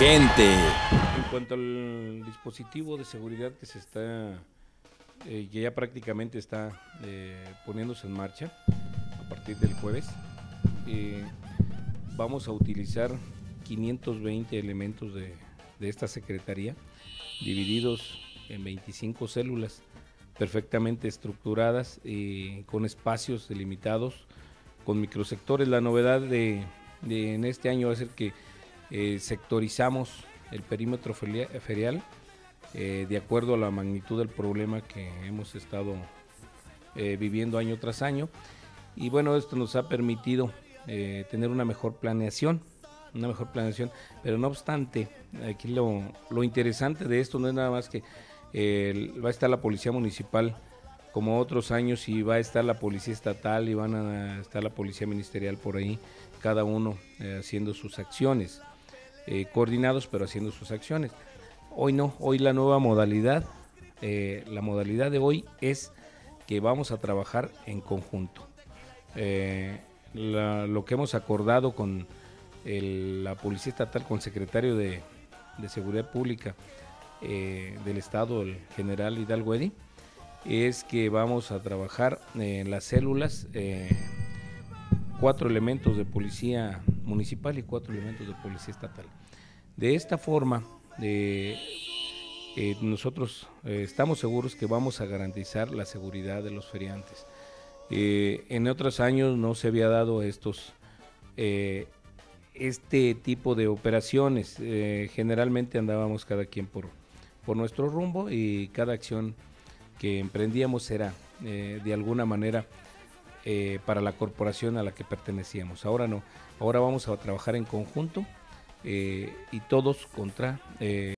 En cuanto al dispositivo de seguridad que se está, eh, que ya prácticamente está eh, poniéndose en marcha a partir del jueves, eh, vamos a utilizar 520 elementos de, esta secretaría, divididos en 25 células perfectamente estructuradas y con espacios delimitados, con microsectores. La novedad de, de en este año va a ser que eh, sectorizamos el perímetro feria- ferial eh, de acuerdo a la magnitud del problema que hemos estado eh, viviendo año tras año. Y bueno, esto nos ha permitido eh, tener una mejor planeación, una mejor planeación, pero no obstante, aquí lo, lo interesante de esto no es nada más que va a estar la policía municipal como otros años y va a estar la policía estatal y van a estar la policía ministerial por ahí, cada uno haciendo sus acciones, eh, coordinados pero haciendo sus acciones. Hoy no, hoy la nueva modalidad, eh, la modalidad de hoy es que vamos a trabajar en conjunto. Eh, lo que hemos acordado con la Policía Estatal, con el secretario de, de Seguridad Pública del Estado, el general Hidalgo Eddy, es que vamos a trabajar en las células, cuatro elementos de policía municipal y cuatro elementos de policía estatal. De esta forma, eh, eh, nosotros eh, estamos seguros que vamos a garantizar la seguridad de los feriantes. En otros años no se había dado estos este tipo de operaciones. Generalmente andábamos cada quien por, por nuestro rumbo y cada acción que emprendíamos era de alguna manera eh, para la corporación a la que pertenecíamos. Ahora no, ahora vamos a trabajar en conjunto eh, y todos contra eh,